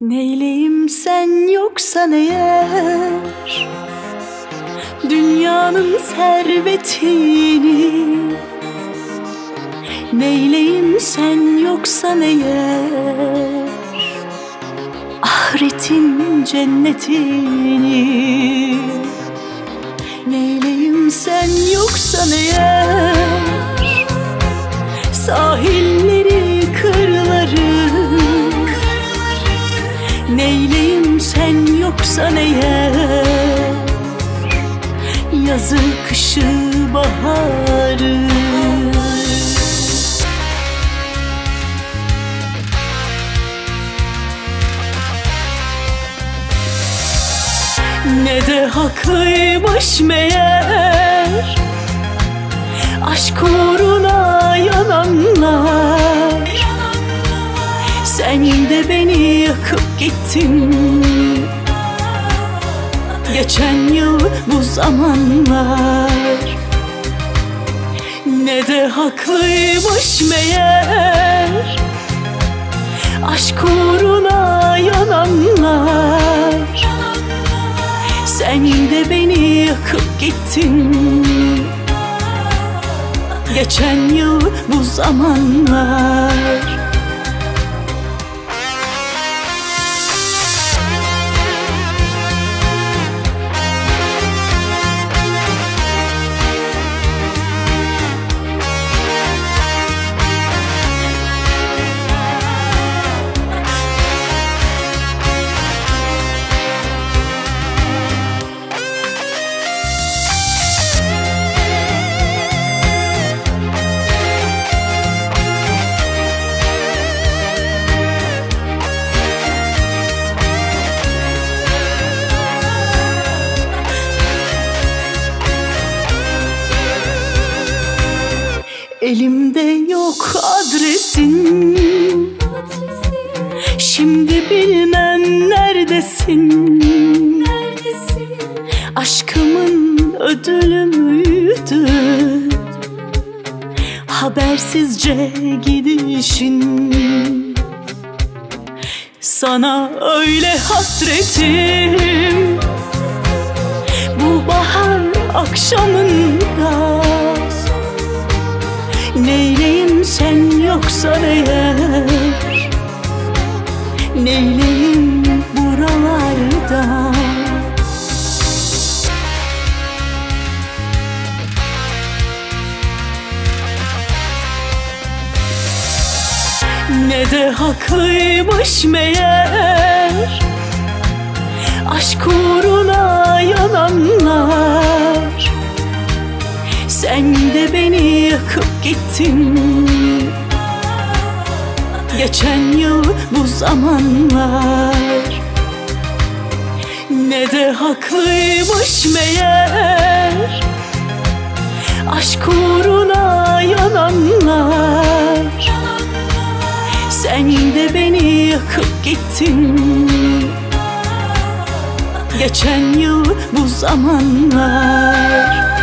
Neyleyim sen yoksan eğer Dünyanın servetini. Neyleyim sen yoksan eğer Ahiretin cennetini. Neyleyim sen yoksan eğer yoksan eğer Yazı, kışı, baharı. Ne de haklıymış meğer. Aşk uğruna yananlar. Sen de beni yakıp gittin Geçen yıl bu zamanlar. Ne de haklıymış meğer. Aşk uğruna yananlar. Sen de beni yakıp gittin. Geçen yıl bu zamanlar Elimde yok adresin. Şimdi bilmem neredesin? Aşkımın ödülü müydü? Habersizce gidişin. Sana öyle hasretim. Bu bahar akşamında Neyleyim sen yoksa eğer? Neyleyim buralarda? Ne de haklıymış meğer. Aşk uğruna yananlar. Sen de beni yakıp gittin Geçen yıl bu zamanlar Ne de haklıymış meğer. Aşk uğruna yananlar. Sen de beni yakıp gittin. Geçen yıl bu zamanlar